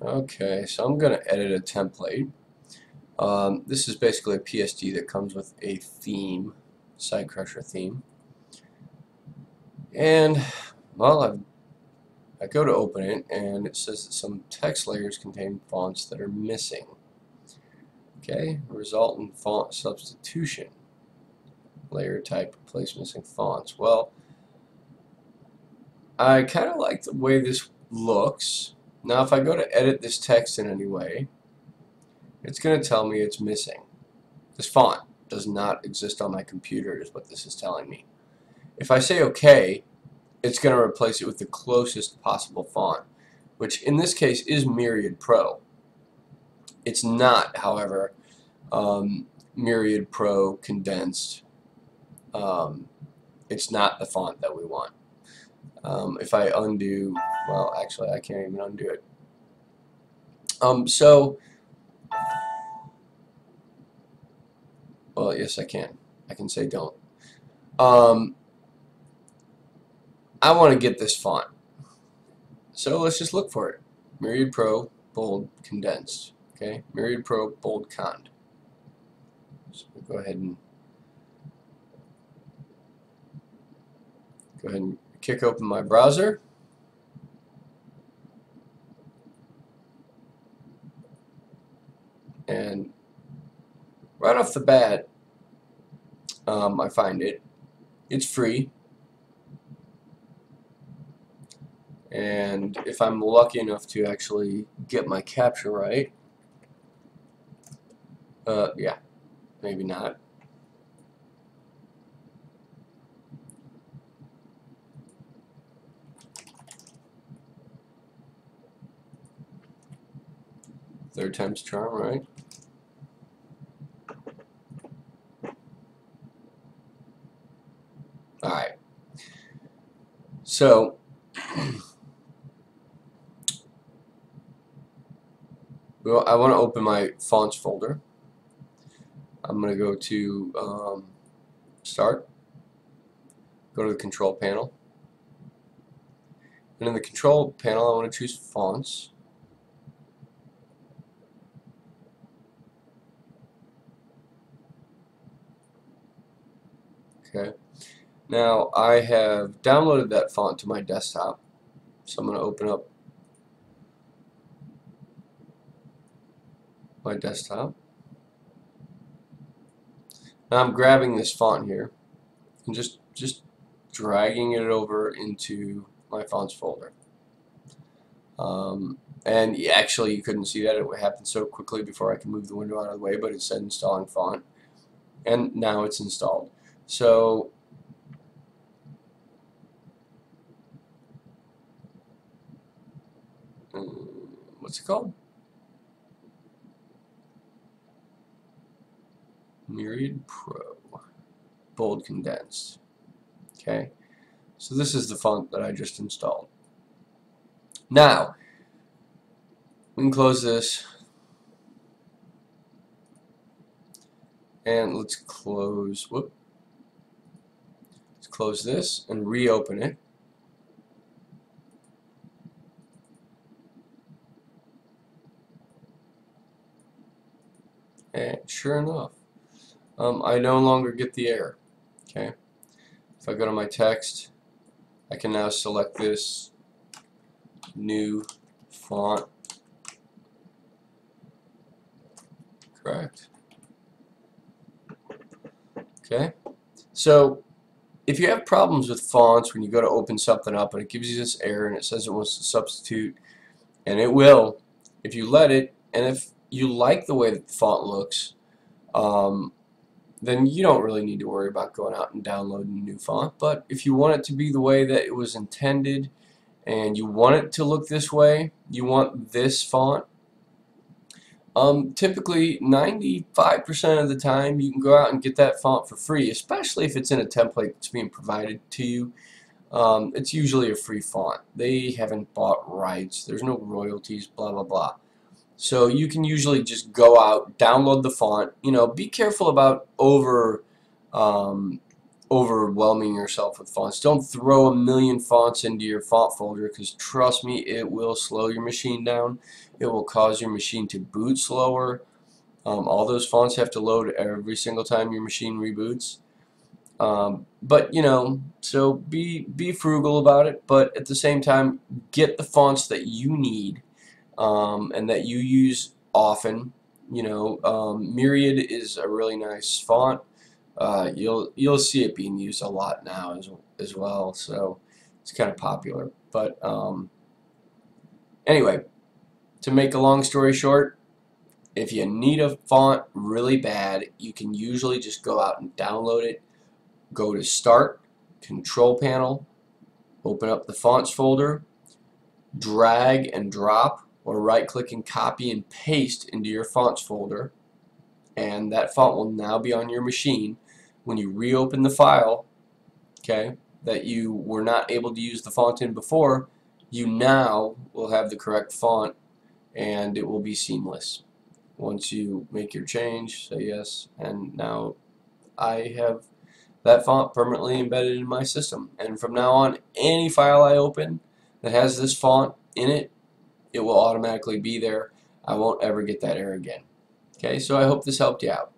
Okay, so I'm going to edit a template. Um, this is basically a PSD that comes with a theme, Sidecrusher theme. And, well, I've, I go to open it, and it says that some text layers contain fonts that are missing. Okay, result in font substitution. Layer type replace missing fonts. Well, I kind of like the way this looks. Now if I go to edit this text in any way, it's going to tell me it's missing. This font does not exist on my computer is what this is telling me. If I say OK, it's going to replace it with the closest possible font, which in this case is Myriad Pro. It's not, however, um, Myriad Pro condensed. Um, it's not the font that we want. Um, if I undo, well, actually, I can't even undo it. Um, so, well, yes, I can. I can say don't. Um, I want to get this font. So let's just look for it. Myriad Pro, bold, condensed. Okay, Myriad Pro, bold, cond. So we'll go ahead and go ahead and kick open my browser. And right off the bat, um, I find it. It's free. And if I'm lucky enough to actually get my captcha right, uh, yeah, maybe not. Third time's charm, right? So, well, I want to open my fonts folder. I'm going to go to um, Start, go to the Control panel, and in the Control panel I want to choose Fonts. Okay. Now I have downloaded that font to my desktop. So I'm going to open up my desktop. Now I'm grabbing this font here and just just dragging it over into my fonts folder. Um, and actually you couldn't see that it happened so quickly before I could move the window out of the way but it said installing font and now it's installed. So what's it called? Myriad Pro. Bold condensed. Okay. So this is the font that I just installed. Now we can close this. And let's close whoop. Let's close this and reopen it and sure enough um, I no longer get the error. Okay. If I go to my text, I can now select this new font. Correct. Okay. So if you have problems with fonts when you go to open something up and it gives you this error and it says it wants to substitute, and it will if you let it, and if you like the way that the font looks, um, then you don't really need to worry about going out and downloading a new font. But if you want it to be the way that it was intended and you want it to look this way, you want this font, um, typically 95% of the time you can go out and get that font for free, especially if it's in a template that's being provided to you. Um, it's usually a free font. They haven't bought rights. There's no royalties, blah, blah, blah. So you can usually just go out, download the font. You know, be careful about over um, overwhelming yourself with fonts. Don't throw a million fonts into your font folder because trust me, it will slow your machine down. It will cause your machine to boot slower. Um, all those fonts have to load every single time your machine reboots. Um, but you know, so be be frugal about it. But at the same time, get the fonts that you need um, and that you use often. You know, um, Myriad is a really nice font. Uh, you'll you'll see it being used a lot now as as well. So it's kind of popular. But um, anyway, to make a long story short, if you need a font really bad, you can usually just go out and download it. Go to Start, Control Panel, open up the Fonts folder, drag and drop, or right-click and copy and paste into your Fonts folder, and that font will now be on your machine. When you reopen the file, okay, that you were not able to use the font in before, you now will have the correct font and it will be seamless once you make your change say yes and now I have that font permanently embedded in my system and from now on any file I open that has this font in it it will automatically be there. I won't ever get that error again. Okay so I hope this helped you out